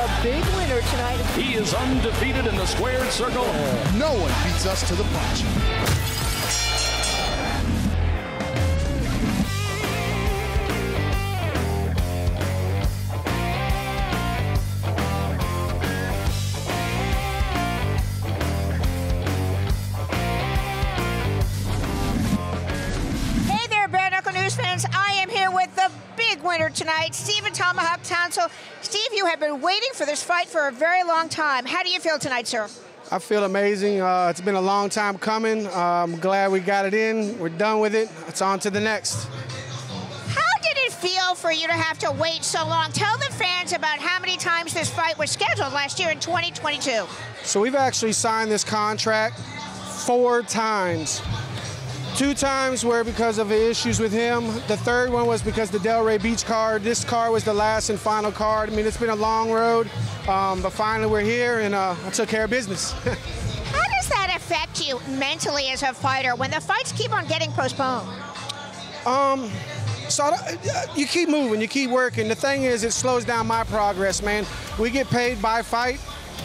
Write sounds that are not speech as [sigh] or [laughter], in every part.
the big winner tonight. He is undefeated in the squared circle. No one beats us to the punch. Hey there, Bare Knuckle News fans. I big winner tonight, Stephen Tomahawk Townsel. Steve, you have been waiting for this fight for a very long time. How do you feel tonight, sir? I feel amazing. Uh, it's been a long time coming. Uh, I'm glad we got it in. We're done with it. It's on to the next. How did it feel for you to have to wait so long? Tell the fans about how many times this fight was scheduled last year in 2022. So we've actually signed this contract four times. Two times were because of the issues with him. The third one was because the Delray Beach card. This card was the last and final card. I mean, it's been a long road, um, but finally we're here, and uh, I took care of business. [laughs] How does that affect you mentally as a fighter when the fights keep on getting postponed? Um, So you keep moving, you keep working. The thing is, it slows down my progress, man. We get paid by fight.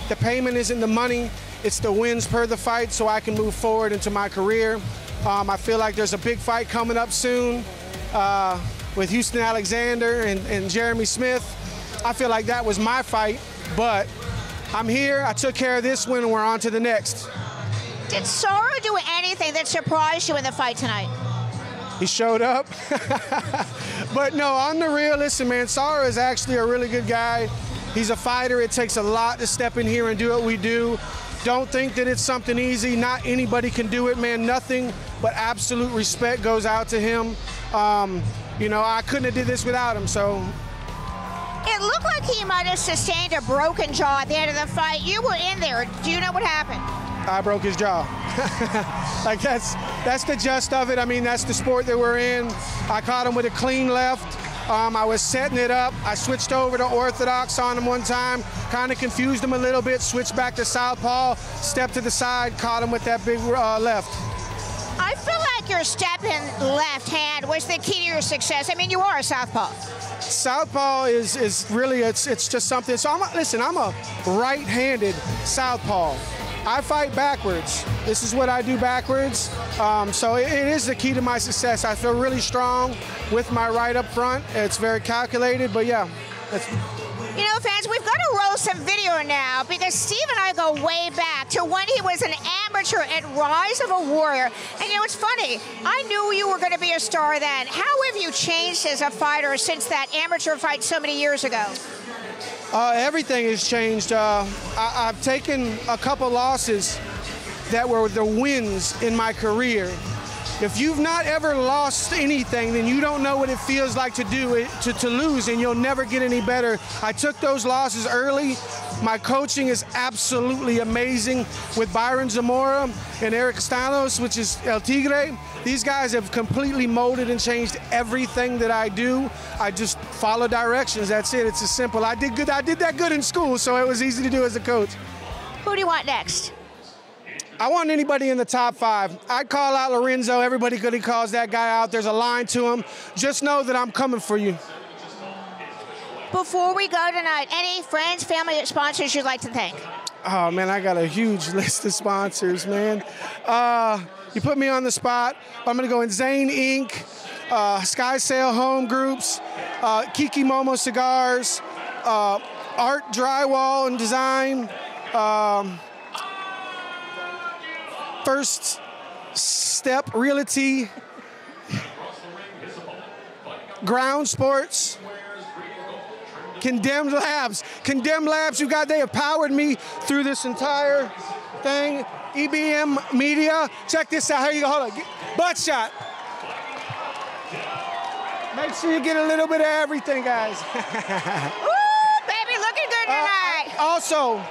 The payment isn't the money; it's the wins per the fight, so I can move forward into my career. Um, I feel like there's a big fight coming up soon uh, with Houston Alexander and, and Jeremy Smith. I feel like that was my fight, but I'm here. I took care of this one, and we're on to the next. Did Sarro do anything that surprised you in the fight tonight? He showed up. [laughs] but no, on the real, listen, man, Sarro is actually a really good guy. He's a fighter. It takes a lot to step in here and do what we do. Don't think that it's something easy. Not anybody can do it, man. Nothing but absolute respect goes out to him. Um, you know, I couldn't have did this without him. So It looked like he might have sustained a broken jaw at the end of the fight. You were in there. Do you know what happened? I broke his jaw. [laughs] like that's that's the gist of it. I mean, that's the sport that we're in. I caught him with a clean left. Um, I was setting it up. I switched over to orthodox on him one time, kind of confused him a little bit. Switched back to southpaw, stepped to the side, caught him with that big uh, left. I feel like your step in left hand was the key to your success. I mean, you are a southpaw. Southpaw is is really it's it's just something. So I'm a, listen. I'm a right-handed southpaw. I fight backwards. This is what I do backwards. Um, so it, it is the key to my success. I feel really strong with my right up front. It's very calculated, but yeah, You know, fans, we've got to roll some video now because Steve and I go way back to when he was an amateur at Rise of a Warrior. And you know, it's funny. I knew you were going to be a star then. How have you changed as a fighter since that amateur fight so many years ago? Uh, everything has changed. Uh, I, I've taken a couple losses that were the wins in my career. If you've not ever lost anything, then you don't know what it feels like to do it, to, to lose, and you'll never get any better. I took those losses early. My coaching is absolutely amazing with Byron Zamora and Eric Stanos, which is El Tigre. These guys have completely molded and changed everything that I do. I just follow directions. That's it. It's as simple. I did good. I did that good in school, so it was easy to do as a coach. Who do you want next? I want anybody in the top five. I'd call out Lorenzo. Everybody good he calls that guy out. There's a line to him. Just know that I'm coming for you. Before we go tonight, any friends, family, or sponsors you'd like to thank? Oh man, I got a huge [laughs] list of sponsors, man. Uh, you put me on the spot. I'm gonna go in Zane Inc., uh, Sky Sail Home Groups, uh, Kiki Momo Cigars, uh, Art Drywall and Design, um, First Step Realty, Ground Sports. Condemned Labs. Condemned Labs, you got, they have powered me through this entire thing. EBM Media. Check this out. Here you go. Hold on. Get, butt shot. Make sure you get a little bit of everything, guys. [laughs] Ooh, baby, looking good Uh, also,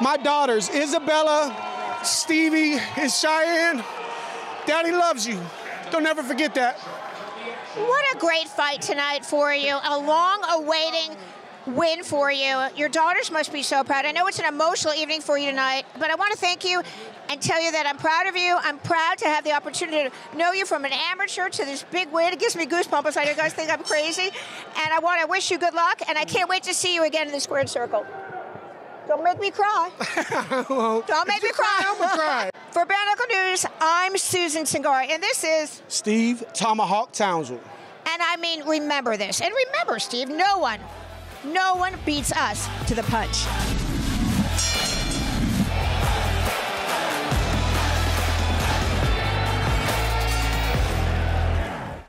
my daughters, Isabella, Stevie, and Cheyenne. Daddy loves you. Don't ever forget that. What a great fight tonight for you. A long awaiting win for you. Your daughters must be so proud. I know it's an emotional evening for you tonight, but I want to thank you and tell you that I'm proud of you. I'm proud to have the opportunity to know you from an amateur to this big win. It gives me goosebumps. I know you guys think I'm crazy. And I want to wish you good luck, and I can't wait to see you again in the squared circle. Don't make me cry. [laughs] Don't make me cry. I'm gonna cry. [laughs] For Bare Knuckle News, I'm Susan Cingari, and this is, Steve Tomahawk Townsel. and I mean, remember this. And remember, Steve, no one, no one beats us to the punch.